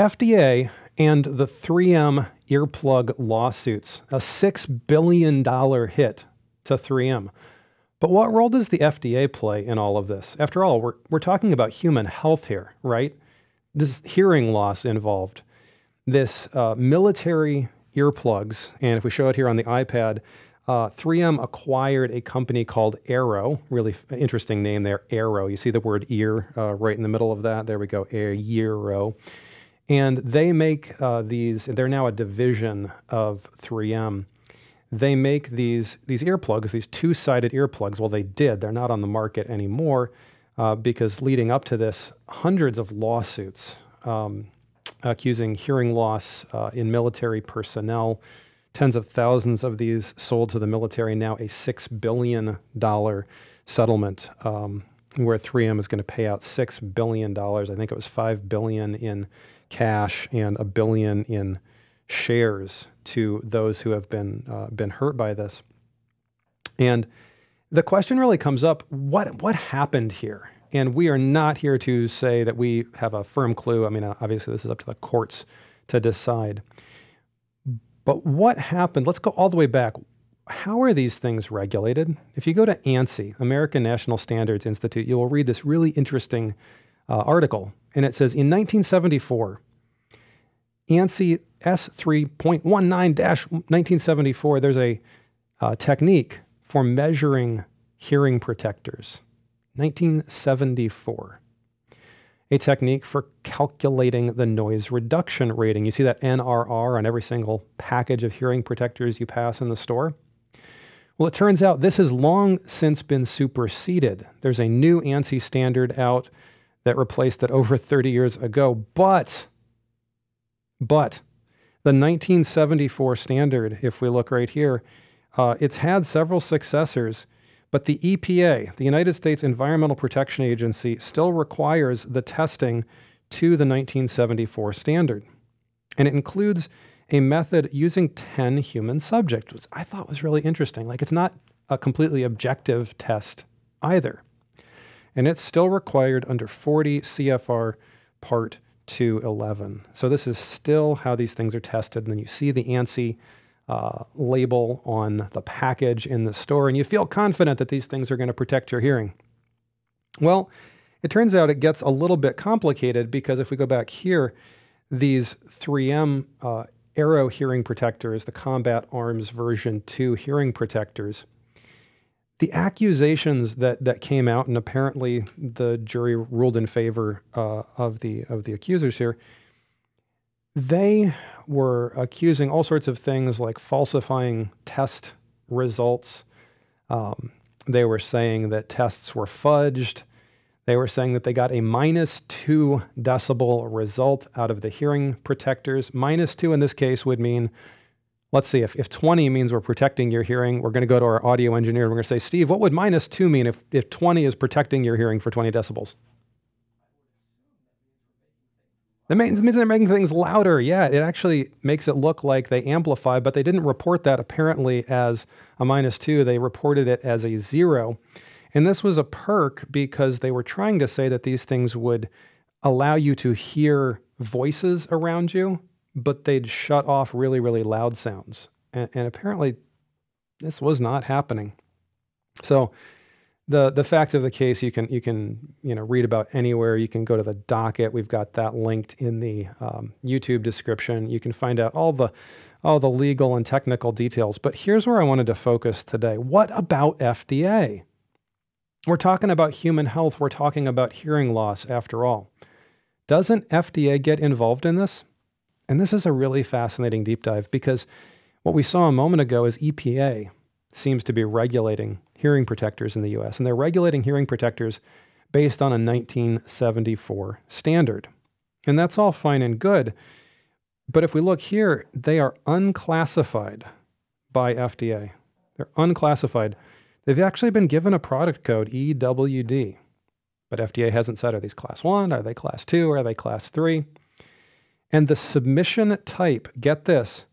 FDA and the 3M earplug lawsuits, a $6 billion hit to 3M. But what role does the FDA play in all of this? After all, we're, we're talking about human health here, right? This hearing loss involved, this uh, military earplugs, and if we show it here on the iPad, uh, 3M acquired a company called Aearo, really f- interesting name there, Aearo. You see the word ear uh, right in the middle of that. There we go, Aearo. And they make uh, these, they're now a division of 3M they make these these earplugs, these two-sided earplugs. Well, they did. They're not on the market anymore uh, because leading up to this, hundreds of lawsuits um, accusing hearing loss uh, in military personnel. Tens of thousands of these sold to the military. Now a six billion dollar settlement um, where 3M is going to pay out six billion dollars. I think it was 5 billion in cash and a billion in shares to those who have been uh, been hurt by this. And the question really comes up: what what happened here? And we are not here to say that we have a firm clue. I mean, uh, obviously, this is up to the courts to decide. But what happened? Let's go all the way back. How are these things regulated? If you go to ANSI, American National Standards Institute, you will read this really interesting uh, article. And it says in 1974, ANSI S3.19 1974, there's a uh, technique for measuring hearing protectors. 1974. A technique for calculating the noise reduction rating. You see that NRR on every single package of hearing protectors you pass in the store? Well, it turns out this has long since been superseded. There's a new ANSI standard out that replaced it over 30 years ago, but but the 1974 standard, if we look right here, uh, it's had several successors, but the EPA, the United States Environmental Protection Agency, still requires the testing to the 1974 standard. And it includes a method using 10 human subjects, which I thought was really interesting. Like it's not a completely objective test either. And it's still required under 40 CFR Part 211. So this is still how these things are tested. And then you see the ANSI uh, label on the package in the store, and you feel confident that these things are going to protect your hearing. Well, it turns out it gets a little bit complicated because if we go back here, these 3M uh, Aearo hearing protectors, the Combat Arms version 2 hearing protectors, the accusations that that came out, and apparently the jury ruled in favor uh, of the of the accusers here. They were accusing all sorts of things like falsifying test results. Um, they were saying that tests were fudged. They were saying that they got a minus two decibel result out of the hearing protectors. Minus two in this case would mean let's see, if, if 20 means we're protecting your hearing, we're going to go to our audio engineer and we're going to say, Steve, what would minus 2 mean if, if 20 is protecting your hearing for 20 decibels? That means, they're making things louder. Yeah, it actually makes it look like they amplify, but they didn't report that apparently as a minus 2. They reported it as a 0. And this was a perk because they were trying to say that these things would allow you to hear voices around you but they'd shut off really, really loud sounds. And, and apparently, this was not happening. So, the the fact of the case you can you can you know read about anywhere. You can go to the docket. We've got that linked in the um, YouTube description. You can find out all the all the legal and technical details. But here's where I wanted to focus today. What about FDA? We're talking about human health. We're talking about hearing loss after all. Doesn't FDA get involved in this? And this is a really fascinating deep dive because what we saw a moment ago is EPA seems to be regulating hearing protectors in the US, and they're regulating hearing protectors based on a 1974 standard. And that's all fine and good. But if we look here, they are unclassified by FDA. They're unclassified. They've actually been given a product code, EWD. But FDA hasn't said, are these class one? Are they class two? Are they class three? And the submission type, get this,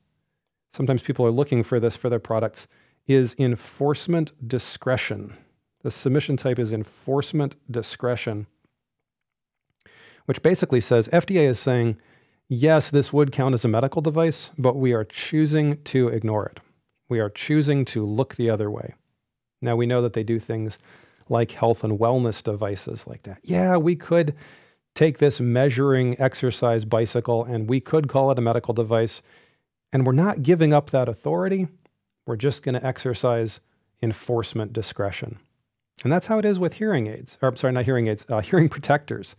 sometimes people are looking for this for their products, is enforcement discretion. The submission type is enforcement discretion, which basically says FDA is saying yes, this would count as a medical device, but we are choosing to ignore it. We are choosing to look the other way. Now, we know that they do things like health and wellness devices like that. Yeah, we could take this measuring exercise bicycle and we could call it a medical device, and we're not giving up that authority. We're just going to exercise enforcement discretion. And that's how it is with hearing aids, or I'm sorry, not hearing aids, uh, hearing protectors.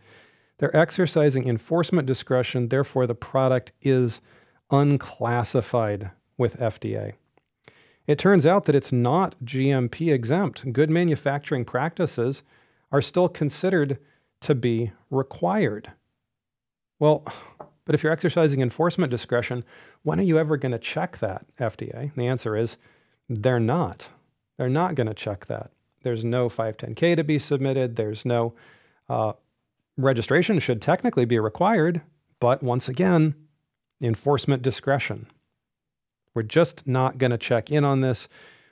They're exercising enforcement discretion, therefore, the product is unclassified with FDA. It turns out that it's not GMP exempt. Good manufacturing practices are still considered to be required. Well, but if you're exercising enforcement discretion, when are you ever going to check that, FDA? the answer is they're not. They're not going to check that. There's no 510K to be submitted. There's no uh, registration should technically be required, but once again, enforcement discretion. We're just not going to check in on this.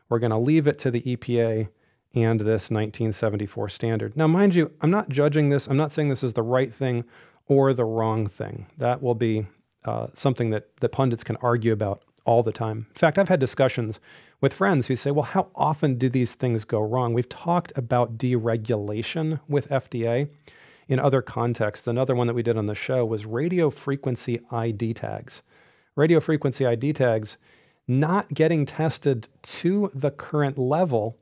We're going to leave it to the EPA and this 1974 standard. Now, mind you, I'm not judging this. I'm not saying this is the right thing or the wrong thing. That will be uh, something that, that pundits can argue about all the time. In fact, I've had discussions with friends who say, well, how often do these things go wrong? We've talked about deregulation with FDA in other contexts. Another one that we did on the show was radio frequency ID tags. Radio frequency ID tags not getting tested to the current level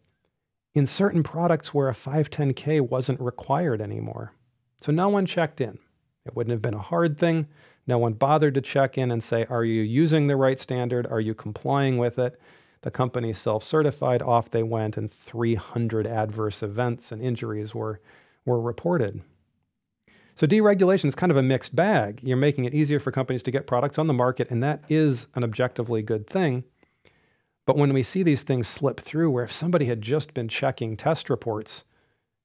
in certain products where a 510K wasn't required anymore. So no one checked in. It wouldn't have been a hard thing. No one bothered to check in and say, Are you using the right standard? Are you complying with it? The company self certified, off they went, and 300 adverse events and injuries were, were reported. So deregulation is kind of a mixed bag. You're making it easier for companies to get products on the market, and that is an objectively good thing. But when we see these things slip through, where if somebody had just been checking test reports,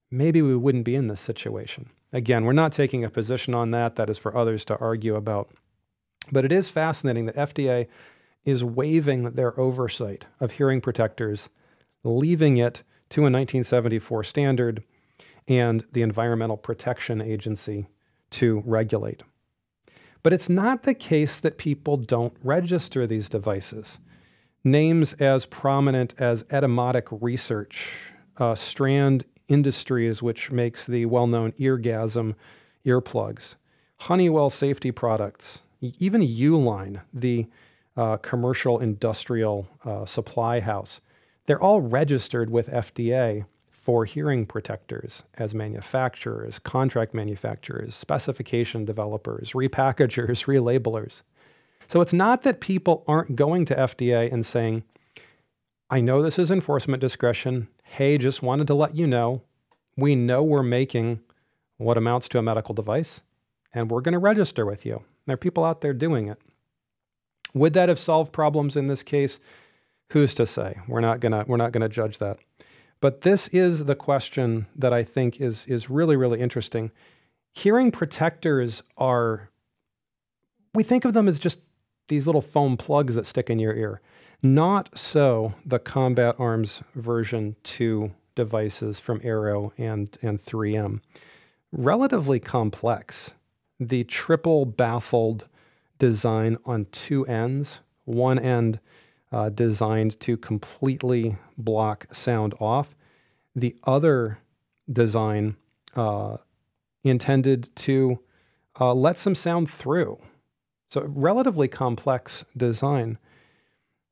maybe we wouldn't be in this situation. Again, we're not taking a position on that. That is for others to argue about. But it is fascinating that FDA is waiving their oversight of hearing protectors, leaving it to a 1974 standard and the Environmental Protection Agency to regulate. But it's not the case that people don't register these devices. Names as prominent as Etymotic Research, uh, Strand Industries, which makes the well known Eargasm earplugs, Honeywell Safety Products, even Uline, the uh, commercial industrial uh, supply house, they're all registered with FDA for hearing protectors as manufacturers, contract manufacturers, specification developers, repackagers, relabelers. So it's not that people aren't going to FDA and saying, I know this is enforcement discretion. Hey, just wanted to let you know, we know we're making what amounts to a medical device, and we're going to register with you. There are people out there doing it. Would that have solved problems in this case? Who's to say? We're not gonna we're not gonna judge that. But this is the question that I think is, is really, really interesting. Hearing protectors are, we think of them as just these little foam plugs that stick in your ear. Not so the Combat Arms version 2 devices from Aearo and, and 3M. Relatively complex. The triple baffled design on two ends, one end uh, designed to completely block sound off. The other design uh, intended to uh, let some sound through. So, relatively complex design.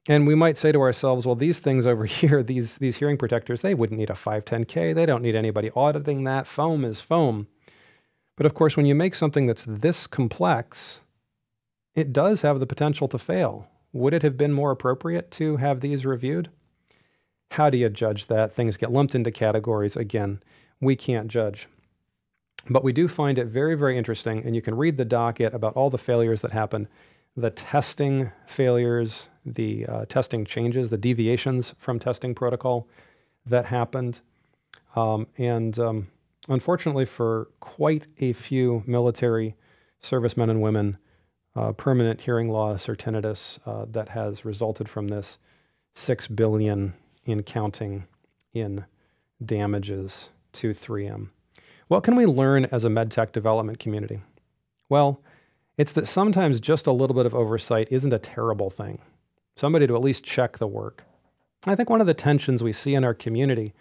And we might say to ourselves, well, these things over here, these, these hearing protectors, they wouldn't need a 510K. They don't need anybody auditing that. Foam is foam. But of course, when you make something that's this complex, it does have the potential to fail. Would it have been more appropriate to have these reviewed? How do you judge that? Things get lumped into categories. Again, we can't judge. But we do find it very, very interesting, and you can read the docket about all the failures that happen, the testing failures, the uh, testing changes, the deviations from testing protocol that happened. Um, and um, unfortunately, for quite a few military servicemen and women, uh, permanent hearing loss or tinnitus uh, that has resulted from this, six billion in counting in damages to 3M. What can we learn as a medtech development community? Well, It's that sometimes just a little bit of oversight isn't a terrible thing. Somebody to at least check the work. I think one of the tensions we see in our community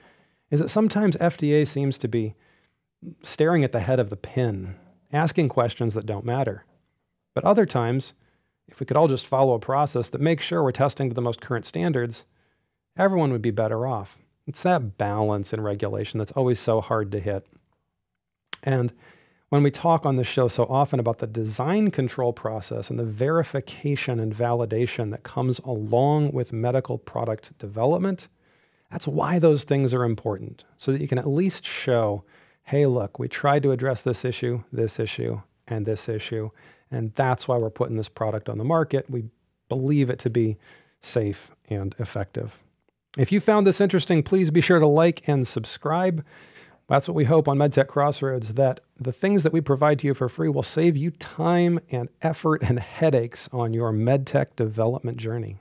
is that sometimes FDA seems to be staring at the head of the pin, asking questions that don't matter. But other times, if we could all just follow a process that makes sure we're testing to the most current standards, everyone would be better off. It's that balance in regulation that's always so hard to hit. And when we talk on this show so often about the design control process and the verification and validation that comes along with medical product development, that's why those things are important, so that you can at least show hey, look, we tried to address this issue, this issue, and this issue, and that's why we're putting this product on the market. We believe it to be safe and effective. If you found this interesting, please be sure to like and subscribe. That's what we hope on MedTech Crossroads that the things that we provide to you for free will save you time and effort and headaches on your MedTech development journey.